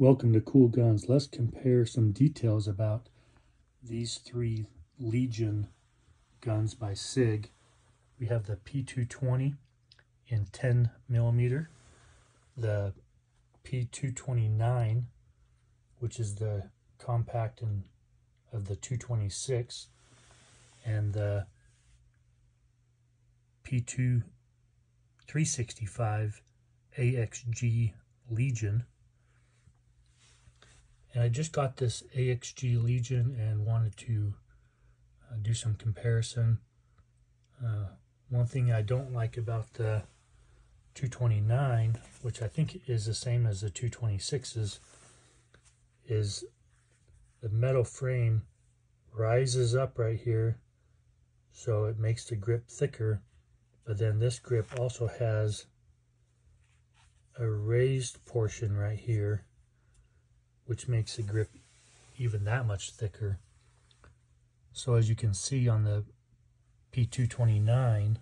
Welcome to Coul Guns. Let's compare some details about these three Legion guns by SIG. We have the P220 in 10 millimeter, the P229, which is the compact and of the 226, and the P2 365 AXG Legion and I just got this AXG Legion and wanted to uh, do some comparison. Uh, one thing I don't like about the 229, which I think is the same as the 226s, is the metal frame rises up right here so it makes the grip thicker but then this grip also has a raised portion right here which makes the grip even that much thicker. So as you can see on the P229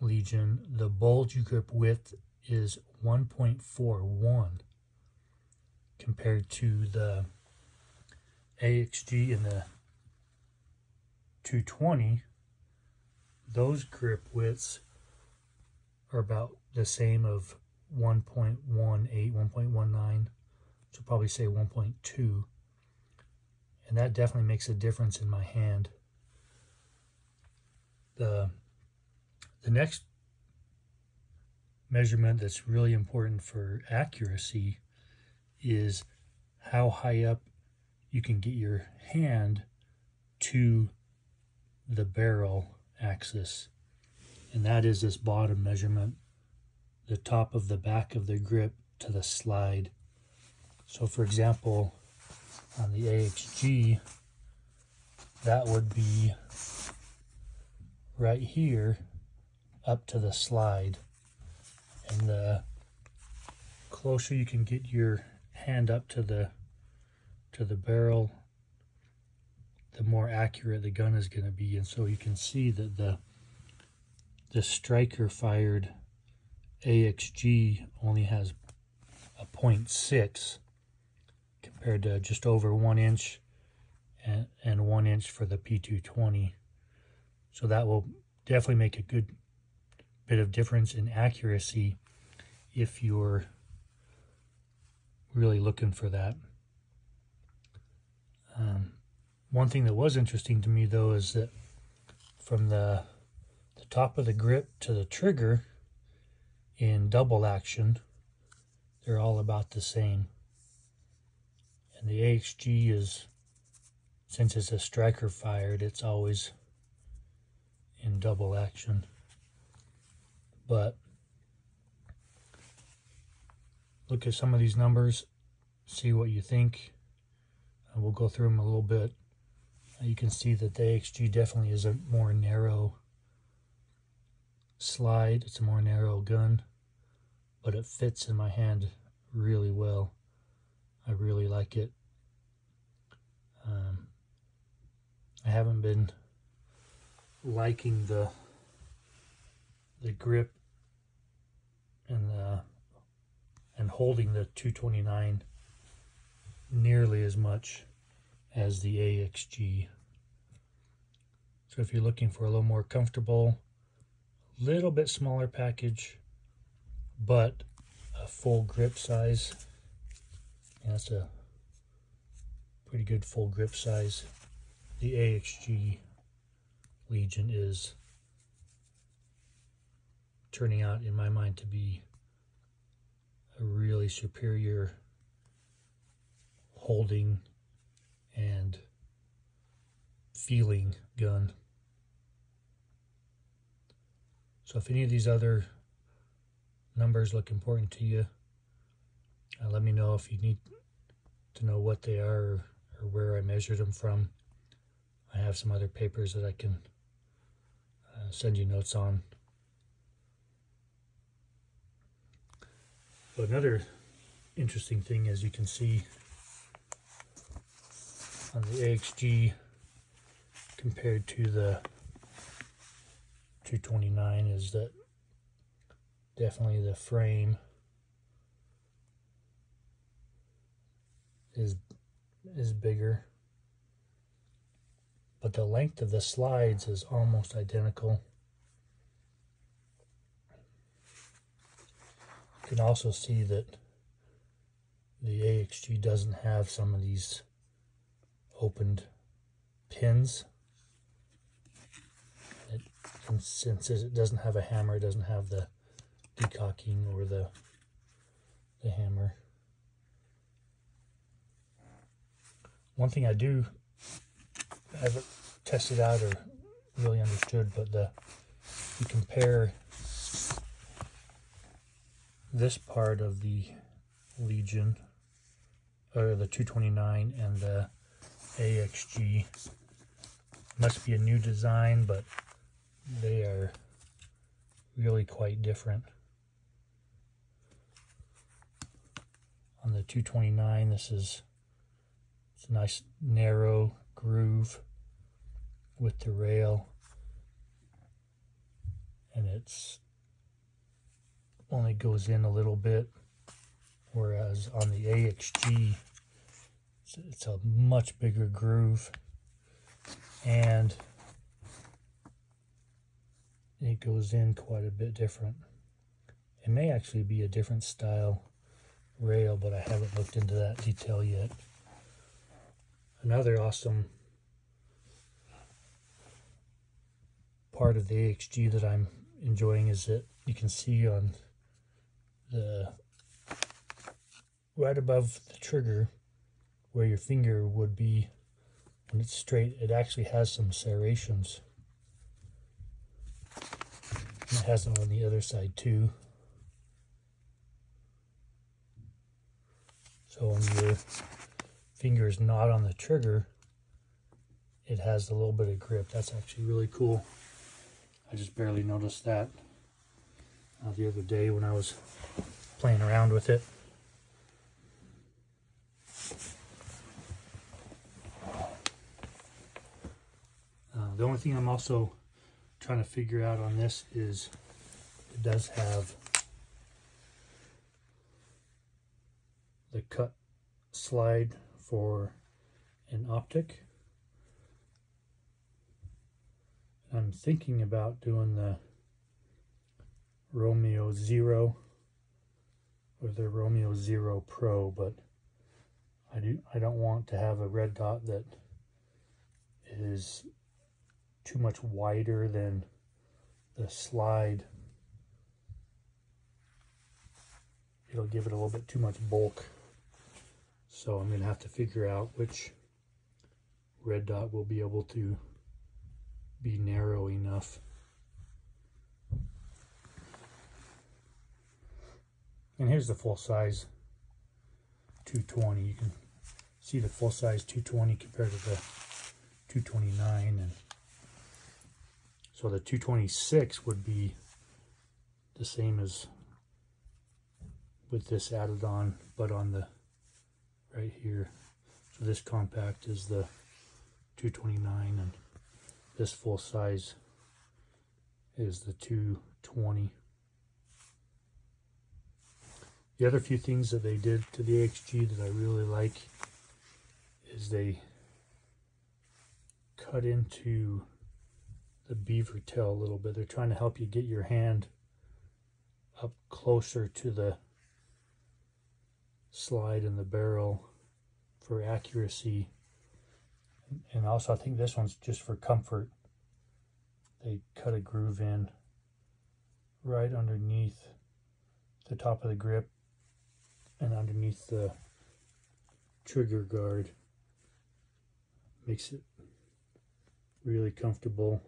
Legion, the bulge grip width is 1.41 compared to the AXG and the 220. Those grip widths are about the same of 1.18, 1.19 so probably say 1.2. And that definitely makes a difference in my hand. The, the next measurement that's really important for accuracy is how high up you can get your hand to the barrel axis. And that is this bottom measurement, the top of the back of the grip to the slide. So for example, on the AXG, that would be right here up to the slide. And the closer you can get your hand up to the to the barrel, the more accurate the gun is going to be. And so you can see that the the striker fired AXG only has a 0.6 compared to just over one inch and, and one inch for the P220. So that will definitely make a good bit of difference in accuracy if you're really looking for that. Um, one thing that was interesting to me though is that from the, the top of the grip to the trigger in double action, they're all about the same. And the AXG is, since it's a striker fired, it's always in double action. But look at some of these numbers, see what you think. And we'll go through them a little bit. You can see that the AXG definitely is a more narrow slide. It's a more narrow gun, but it fits in my hand really well. I really like it. Um, I haven't been liking the the grip and the and holding the 229 nearly as much as the AXG. So if you're looking for a little more comfortable, little bit smaller package, but a full grip size, that's a pretty good full grip size. The AXG Legion is turning out, in my mind, to be a really superior holding and feeling gun. So if any of these other numbers look important to you, uh, let me know if you need to know what they are or, where I measured them from. I have some other papers that I can uh, send you notes on. Another interesting thing, as you can see on the AXG compared to the 229 is that definitely the frame is is bigger. But the length of the slides is almost identical. You can also see that the AXG doesn't have some of these opened pins. It, and since it doesn't have a hammer, it doesn't have the decocking or the, the hammer. One thing I do, I haven't tested out or really understood, but the you compare this part of the Legion, or the 229 and the AXG. Must be a new design, but they are really quite different. On the 229, this is it's a nice narrow groove with the rail. And it's only goes in a little bit. Whereas on the AXG, it's a much bigger groove. And it goes in quite a bit different. It may actually be a different style rail, but I haven't looked into that detail yet. Another awesome part of the AXG that I'm enjoying is that you can see on the right above the trigger where your finger would be when it's straight it actually has some serrations. And it has them on the other side too. So when your finger is not on the trigger, it has a little bit of grip. That's actually really cool. I just barely noticed that uh, the other day when I was playing around with it. Uh, the only thing I'm also trying to figure out on this is it does have the cut slide for an optic. I'm thinking about doing the Romeo Zero or the Romeo Zero Pro, but I do I don't want to have a red dot that is too much wider than the slide. It'll give it a little bit too much bulk. So I'm going to have to figure out which red dot will be able to be narrow enough. And here's the full size 220. You can see the full size 220 compared to the 229. And so the 226 would be the same as with this added on, but on the right here. So this compact is the 229 and this full size is the 220. The other few things that they did to the AXG that I really like is they cut into the beaver tail a little bit. They're trying to help you get your hand up closer to the slide in the barrel for accuracy. And also I think this one's just for comfort. They cut a groove in right underneath the top of the grip and underneath the trigger guard. Makes it really comfortable.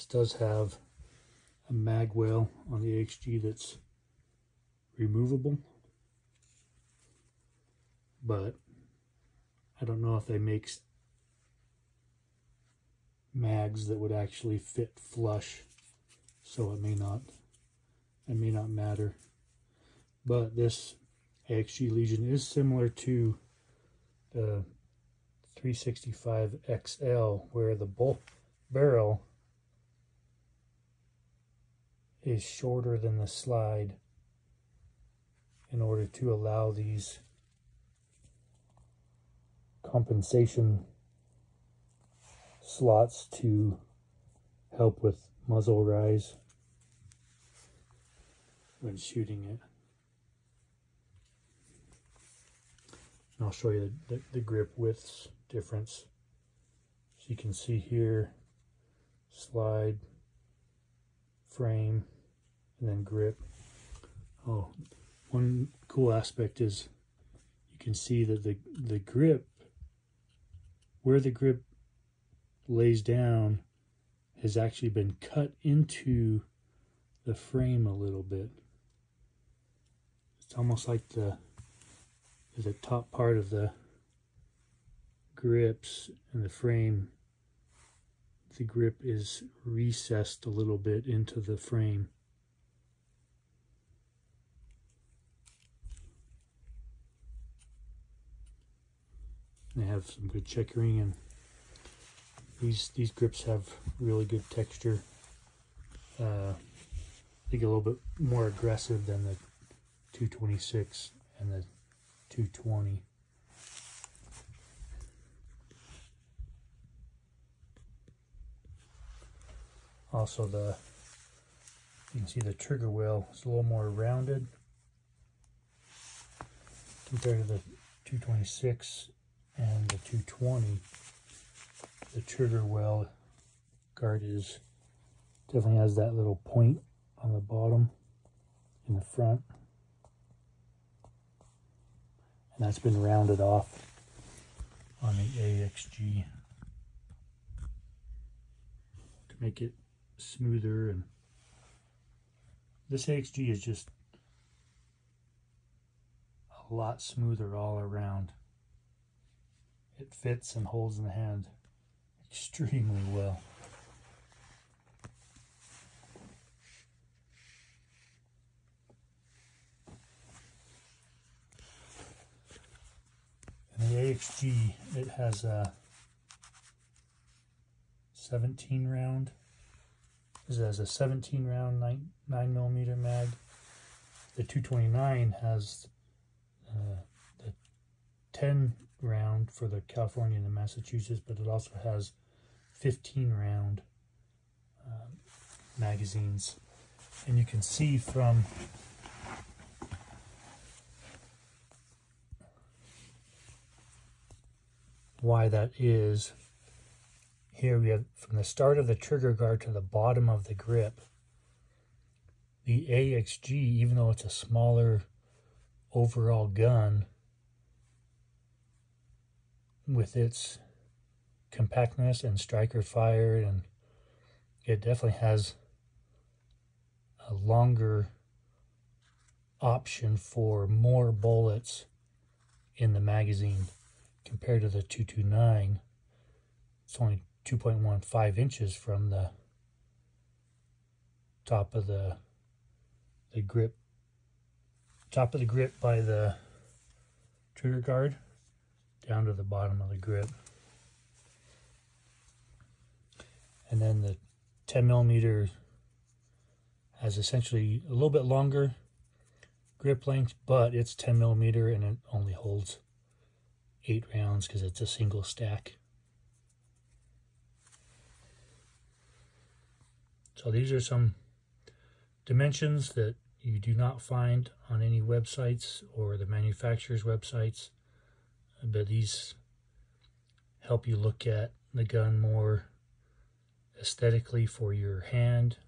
This does have a mag well on the AXG that's removable. But I don't know if they make mags that would actually fit flush. So it may not, it may not matter. But this AXG Legion is similar to the 365 XL where the bulk barrel is shorter than the slide in order to allow these compensation slots to help with muzzle rise when shooting it. And I'll show you the, the, grip widths difference. So you can see here, slide, frame, and then grip. Oh, one cool aspect is you can see that the, the grip, where the grip lays down, has actually been cut into the frame a little bit. It's almost like the the top part of the grips and the frame the grip is recessed a little bit into the frame. They have some good checkering and these these grips have really good texture. Uh, I think a little bit more aggressive than the 226 and the 220. Also the, you can see the trigger wheel is a little more rounded compared to the 226 and the 220. The trigger well guard is definitely has that little point on the bottom in the front. And that's been rounded off on the AXG to make it smoother and this AXG is just a lot smoother all around. It fits and holds in the hand extremely well. And the AXG, it has a 17 round has a 17 round 9, 9 millimeter mag. The 229 has uh, the 10 round for the California and the Massachusetts, but it also has 15 round uh, magazines. And you can see from why that is here we have from the start of the trigger guard to the bottom of the grip. The AXG, even though it's a smaller overall gun, with its compactness and striker fire, and it definitely has a longer option for more bullets in the magazine compared to the 229. It's only 2.15 inches from the top of the the grip top of the grip by the trigger guard down to the bottom of the grip. And then the 10 millimeter has essentially a little bit longer grip length but it's 10 millimeter and it only holds eight rounds because it's a single stack So these are some dimensions that you do not find on any websites or the manufacturer's websites. But these help you look at the gun more aesthetically for your hand,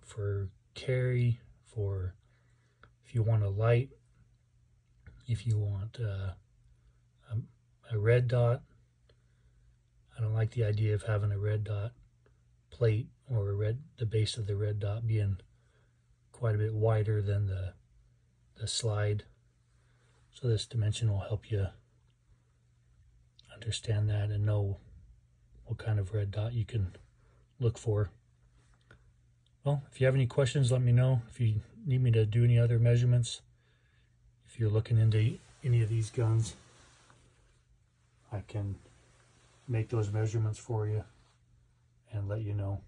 for carry, for if you want a light, if you want uh, a, a red dot. I don't like the idea of having a red dot plate or red the base of the red dot being quite a bit wider than the the slide. So this dimension will help you understand that and know what kind of red dot you can look for. Well, if you have any questions, let me know. If you need me to do any other measurements, if you're looking into any of these guns, I can make those measurements for you and let you know.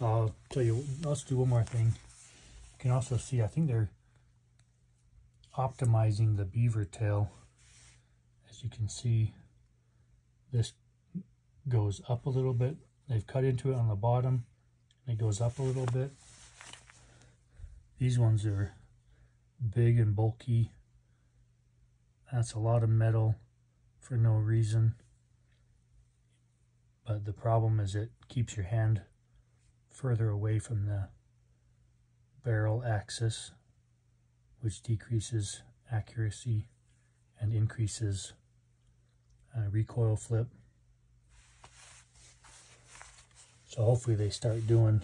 I'll tell you, let's do one more thing. You can also see, I think they're optimizing the beaver tail. As you can see, this goes up a little bit. They've cut into it on the bottom. It goes up a little bit. These ones are big and bulky. That's a lot of metal for no reason. But the problem is it keeps your hand further away from the barrel axis, which decreases accuracy and increases uh, recoil flip. So hopefully they start doing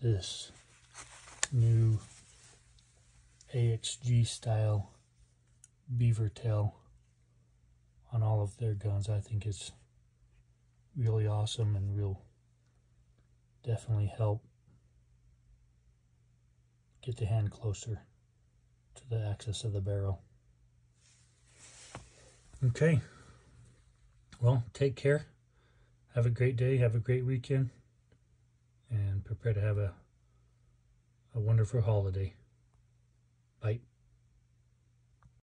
this new AXG style beaver tail on all of their guns. I think it's really awesome and will definitely help get the hand closer to the axis of the barrel. Okay. Well, take care. Have a great day. Have a great weekend. And prepare to have a, a wonderful holiday.